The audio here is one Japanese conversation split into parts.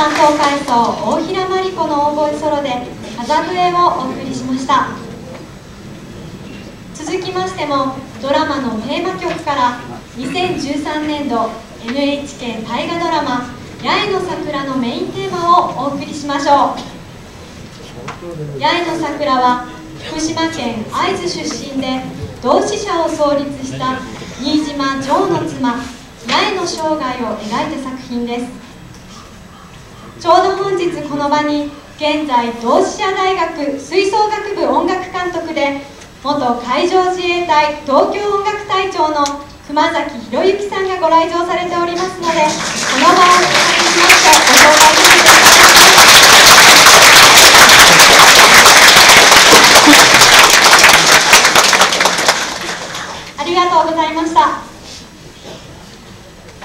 担当回想大平真理子の大声ソロで「風笛」をお送りしました。続きましてもドラマのテーマ曲から2013年度 NHK 大河ドラマ「八重の桜」のメインテーマをお送りしましょう。八重の桜は福島県会津出身で同志社を創立した新島城の妻八重の生涯を描いた作品です。ちょうど本日この場に現在同志社大学吹奏楽部音楽監督で元海上自衛隊東京音楽隊長の熊崎博之さんがご来場されておりますのでこの場をお借りしましてご紹介させてい。ただきますありがとうございました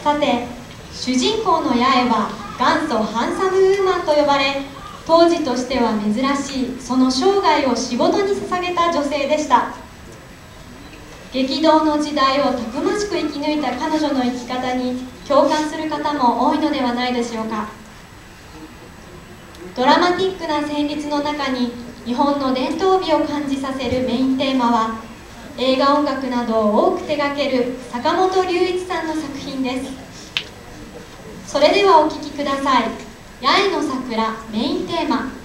さて主人公の八重は元祖ハンサムウーマンと呼ばれ当時としては珍しいその生涯を仕事に捧げた女性でした。激動の時代をたくましく生き抜いた彼女の生き方に共感する方も多いのではないでしょうか。ドラマティックな旋律の中に日本の伝統美を感じさせるメインテーマは映画音楽などを多く手掛ける坂本龍一さんの作品です。それではお聴きください「八重の桜」メインテーマ。